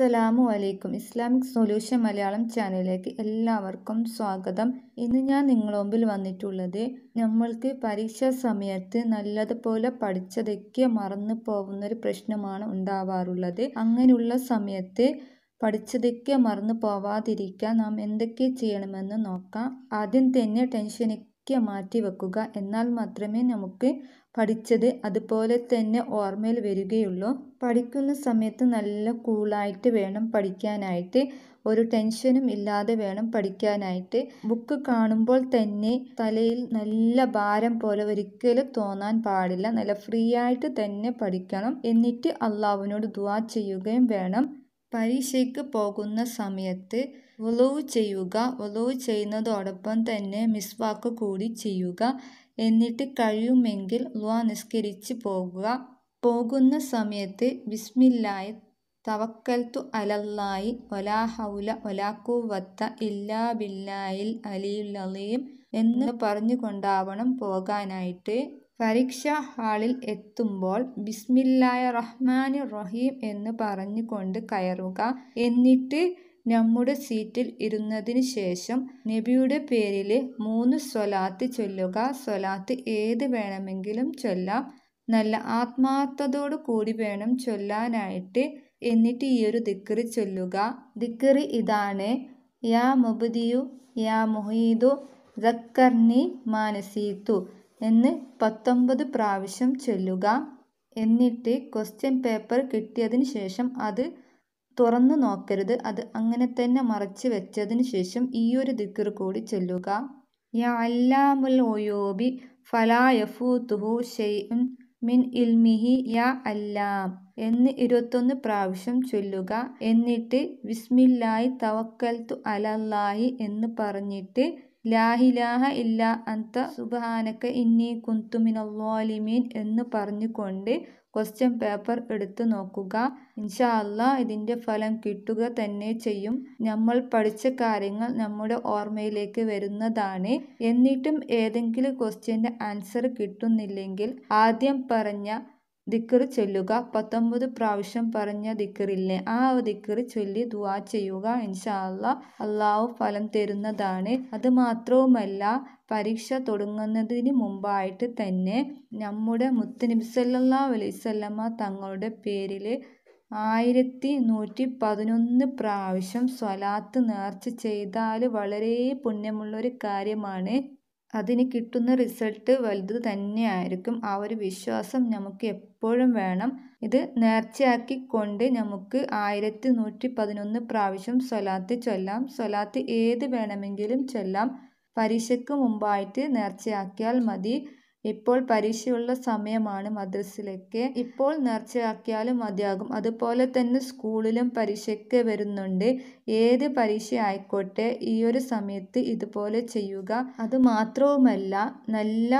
അസ്സലാമു അലൈക്കും. Islamic solution Malayalam ചാനലിലേക്ക് എല്ലാവർക്കും സ്വാഗതം. ഇന്ന് ഞാൻ നിങ്ങളുടെ മുമ്പിൽ വന്നിട്ടുള്ളത് നമ്മൾക്ക് പരീക്ഷാ സമയത്ത് നല്ലതുപോലെ പഠിച്ചതൊക്കെ മറന്നു പോകുന്നൊരു പ്രശ്നമാണ് ഉണ്ടാവാറുള്ളത്. അങ്ങനെയുള്ള സമയത്ത് പഠിച്ചതൊക്കെ മറന്നു പോവാതിരിക്കാൻ നാം എന്തൊക്കെ ചെയ്യണമെന്ന് നോക്കാം. ആദ്യം തന്നെ ടെൻഷനൊക്കെ മാറ്റി വെക്കുക. എന്നാൽ മാത്രമേ നമുക്ക് പഠിച്ചത് അതുപോലെ തന്നെ ഓർമ്മയിൽ വരികയുള്ളൂ. പഠിക്കുന്ന സമയത്ത് നല്ല കൂളായിട്ട് വേണം പഠിക്കാനായിട്ട്. ഒരു ടെൻഷനും ഇല്ലാതെ വേണം പഠിക്കാനായിട്ട്. ബുക്ക് കാണുമ്പോൾ തന്നെ തലയിൽ നല്ല ഭാരം പോലെ ഒരിക്കലും തോന്നാൻ പാടില്ല. നല്ല ഫ്രീ ആയിട്ട് തന്നെ പഠിക്കണം. എന്നിട്ട് അള്ളാഹുവിനോട് ദുവാ ചെയ്യുകയും വേണം. പരീക്ഷയ്ക്ക് പോകുന്ന സമയത്ത് വുളവ് ചെയ്യുക. വലവ് ചെയ്യുന്നതോടൊപ്പം തന്നെ മിസ്വാക്ക് കൂടി ചെയ്യുക. എന്നിട്ട് കഴിയുമെങ്കിൽ ലുവ നിസ്കരിച്ച് പോകുക. പോകുന്ന സമയത്ത് വിസ്മില്ലായി തവക്കൽത്തു അലല്ലായി വലാ ഹൗല വലാ ഇല്ലാ ബില്ലായിൽ അലിയുൽ അലീം എന്ന് പറഞ്ഞുകൊണ്ടാവണം പോകാനായിട്ട്. പരീക്ഷാ ഹാളിൽ എത്തുമ്പോൾ ബിസ്മില്ലായ റഹ്മാൻ റഹീം എന്ന് പറഞ്ഞുകൊണ്ട് കയറുക. എന്നിട്ട് നമ്മുടെ സീറ്റിൽ ഇരുന്നതിന് ശേഷം നബിയുടെ പേരിൽ മൂന്ന് സ്വലാത്ത് ചൊല്ലുക. സ്വലാത്ത് ഏത് വേണമെങ്കിലും ചൊല്ലാം. നല്ല ആത്മാർത്ഥതയോടു കൂടി വേണം ചൊല്ലാനായിട്ട്. എന്നിട്ട് ഈ ഒരു ദിക്കറി ചൊല്ലുക. ദിക്കറി ഇതാണ്. യാ മുബദിയു യാ മുഹീദു റക്കർണി മാനസീത്തു എന്ന് പത്തൊമ്പത് പ്രാവശ്യം ചൊല്ലുക. എന്നിട്ട് ക്വസ്റ്റ്യൻ പേപ്പർ കിട്ടിയതിന് ശേഷം അത് തുറന്നു നോക്കരുത്. അത് അങ്ങനെ തന്നെ മറച്ചു വെച്ചതിന് ശേഷം ഈയൊരു ദിക്കർ കൂടി ചൊല്ലുക. യാ അല്ലാമുൽ ഒയോബി ഫലാ യഫൂത്തുഹു ഷെയ്ഉൻ മിൻ ഇൽമിഹി യാ അല്ലാം എന്ന് ഇരുപത്തൊന്ന് പ്രാവശ്യം ചൊല്ലുക. എന്നിട്ട് വിസ്മില്ലായി തവക്കൽത്തു അലല്ലാഹി എന്ന് പറഞ്ഞിട്ട് ലാഹിലാഹ ഇല്ല അന്ത സുബാനക്ക ഇന്നി കുന്തുമിനല്ലോലിമീൻ എന്ന് പറഞ്ഞുകൊണ്ട് ക്വസ്റ്റ്യൻ പേപ്പർ എടുത്തു നോക്കുക. ഇൻഷാ അല്ലാ ഇതിന്റെ ഫലം കിട്ടുക തന്നെ ചെയ്യും. നമ്മൾ പഠിച്ച കാര്യങ്ങൾ നമ്മുടെ ഓർമ്മയിലേക്ക് വരുന്നതാണ്. എന്നിട്ടും ഏതെങ്കിലും ക്വസ്റ്റ്യന്റെ ആൻസർ കിട്ടുന്നില്ലെങ്കിൽ ആദ്യം പറഞ്ഞ ദിക്കർ ചൊല്ലുക. പത്തൊമ്പത് പ്രാവശ്യം പറഞ്ഞ ദിക്കറില്ലേ? ആ ദിക്കർ ചൊല്ലി ദുവാ ചെയ്യുക. ഇൻഷാ അല്ല അള്ളാഹു ഫലം തരുന്നതാണ്. അത് മാത്രവുമല്ല പരീക്ഷ തുടങ്ങുന്നതിന് മുമ്പായിട്ട് തന്നെ നമ്മുടെ മുത്തനബി സല്ലാ അലൈഹി വസല്ലമ തങ്ങളുടെ പേരിൽ ആയിരത്തി നൂറ്റി പതിനൊന്ന് പ്രാവശ്യം സ്വലാത്ത് നേർച്ച ചെയ്താൽ വളരെ പുണ്യമുള്ളൊരു കാര്യമാണ്. അതിന് കിട്ടുന്ന റിസൾട്ട് വലുത് തന്നെയായിരിക്കും. ആ ഒരു വിശ്വാസം നമുക്ക് എപ്പോഴും വേണം. ഇത് നേർച്ചയാക്കിക്കൊണ്ട് നമുക്ക് ആയിരത്തി നൂറ്റി പതിനൊന്ന് പ്രാവശ്യം സ്വലാത്ത് ചൊല്ലാം. സ്വലാത്ത് ഏത് വേണമെങ്കിലും ചൊല്ലാം. പരീക്ഷയ്ക്ക് മുമ്പായിട്ട് നേർച്ചയാക്കിയാൽ മതി. ഇപ്പോൾ പരീക്ഷയുള്ള സമയമാണ് മദ്രസിലൊക്കെ. ഇപ്പോൾ നേർച്ചയാക്കിയാലും മതിയാകും. അതുപോലെ തന്നെ സ്കൂളിലും പരീക്ഷയ്ക്ക് വരുന്നുണ്ട്. ഏത് പരീക്ഷ ആയിക്കോട്ടെ ഈ ഒരു സമയത്ത് ഇതുപോലെ ചെയ്യുക. അത് മാത്രവുമല്ല നല്ല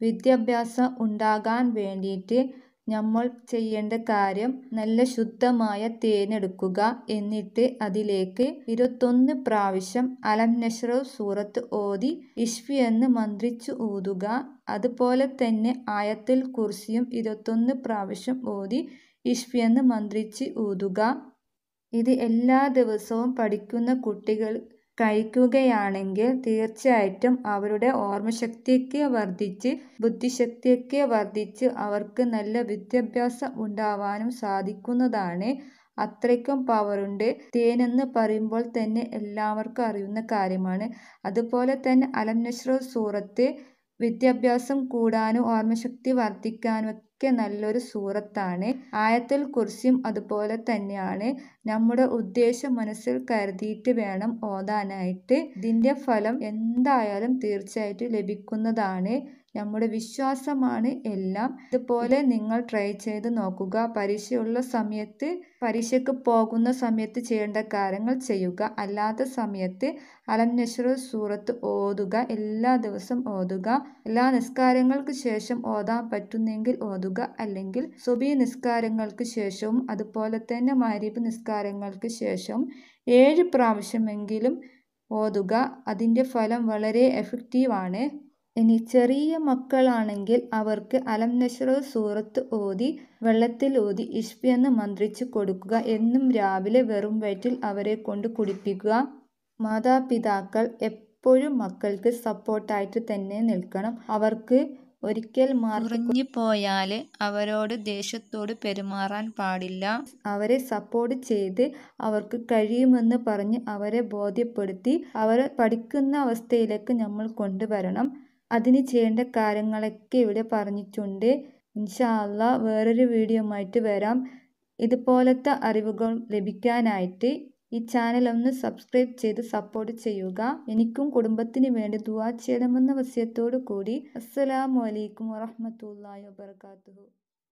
വിദ്യാഭ്യാസം ഉണ്ടാകാൻ വേണ്ടിയിട്ട് നമ്മൾ ചെയ്യേണ്ട കാര്യം നല്ല ശുദ്ധമായ തേനെടുക്കുക എന്നിട്ട് അതിലേക്ക് ഇരുപത്തൊന്ന് പ്രാവശ്യം അലം നഷ്റവ് സൂറത്ത് ഓതി ഇഷ്ഫി എന്ന് മന്ത്രിച്ചു ഊതുക. അതുപോലെ തന്നെ ആയത്തിൽ കുർസിയും ഇരുപത്തൊന്ന് പ്രാവശ്യം ഓതി ഇഷ്ഫി എന്ന് മന്ത്രിച്ച് ഊതുക. ഇത് എല്ലാ ദിവസവും പഠിക്കുന്ന കുട്ടികൾ കഴിക്കുകയാണെങ്കിൽ തീർച്ചയായിട്ടും അവരുടെ ഓർമ്മശക്തിയൊക്കെ വർദ്ധിച്ച് ബുദ്ധിശക്തിയൊക്കെ വർദ്ധിച്ച് അവർക്ക് നല്ല വിദ്യാഭ്യാസം ഉണ്ടാവാനും സാധിക്കുന്നതാണ്. അത്രയ്ക്കും പവറുണ്ട്. തേനെന്ന് പറയുമ്പോൾ തന്നെ എല്ലാവർക്കും അറിയുന്ന കാര്യമാണ്. അതുപോലെ തന്നെ അലം സൂറത്ത് വിദ്യാഭ്യാസം കൂടാനും ഓർമ്മശക്തി വർദ്ധിക്കാനും ഒക്കെ നല്ലൊരു സൂറത്താണ്. ആയത്തിൽ കുർസിയും അതുപോലെ തന്നെയാണ്. നമ്മുടെ ഉദ്ദേശം മനസ്സിൽ കരുതിയിട്ട് വേണം ഓതാനായിട്ട്. ഇതിന്റെ ഫലം എന്തായാലും തീർച്ചയായിട്ടും ലഭിക്കുന്നതാണ്. നമ്മുടെ വിശ്വാസമാണ് എല്ലാം. ഇതുപോലെ നിങ്ങൾ ട്രൈ ചെയ്ത് നോക്കുക. പരീക്ഷയുള്ള സമയത്ത് പരീക്ഷയ്ക്ക് പോകുന്ന സമയത്ത് ചെയ്യേണ്ട കാര്യങ്ങൾ ചെയ്യുക. അല്ലാത്ത സമയത്ത് അലം നഷ്റ സൂറത്ത് ഓതുക. എല്ലാ ദിവസം ഓതുക. എല്ലാ നിസ്കാരങ്ങൾക്ക് ശേഷം ഓതാൻ പറ്റുന്നെങ്കിൽ ഓതുക. അല്ലെങ്കിൽ സുബി നിസ്കാരങ്ങൾക്ക് ശേഷവും അതുപോലെ തന്നെ മാരീബ് നിസ്കാരങ്ങൾക്ക് ശേഷവും ഏഴ് പ്രാവശ്യമെങ്കിലും ഓതുക. അതിന്റെ ഫലം വളരെ എഫക്റ്റീവാണ് ഇനി ചെറിയ മക്കളാണെങ്കിൽ അവർക്ക് അലം നഷ്റ സൂറത്ത് ഓതി വെള്ളത്തിൽ ഊതി എന്ന് മന്ത്രിച്ചു കൊടുക്കുക എന്നും രാവിലെ വെറും വയറ്റിൽ അവരെ കൊണ്ട് കുടിപ്പിക്കുക. മാതാപിതാക്കൾ എപ്പോഴും മക്കൾക്ക് സപ്പോർട്ടായിട്ട് തന്നെ നിൽക്കണം. അവർക്ക് ഒരിക്കൽ മറിഞ്ഞു പോയാൽ അവരോട് ദേഷ്യത്തോട് പെരുമാറാൻ പാടില്ല. അവരെ സപ്പോർട്ട് ചെയ്ത് അവർക്ക് കഴിയുമെന്ന് പറഞ്ഞ് അവരെ ബോധ്യപ്പെടുത്തി അവരെ പഠിക്കുന്ന അവസ്ഥയിലേക്ക് നമ്മൾ കൊണ്ടുവരണം. അതിന് ചെയ്യേണ്ട കാര്യങ്ങളൊക്കെ ഇവിടെ പറഞ്ഞിട്ടുണ്ട്. ഇൻഷാ അള്ളാ വേറൊരു വീഡിയോ ആയിട്ട് വരാം. ഇതുപോലത്തെ അറിവുകൾ ലഭിക്കാനായിട്ട് ഈ ചാനൽ ഒന്ന് സബ്സ്ക്രൈബ് ചെയ്ത് സപ്പോർട്ട് ചെയ്യുക. എനിക്കും കുടുംബത്തിന് വേണ്ടി ദുവാ ചെയ്യണമെന്ന വസ്യത്തോടു കൂടി അസ്സലാമു അലൈക്കും വറഹ്മത്തുള്ളാഹി വബറകാതുഹു.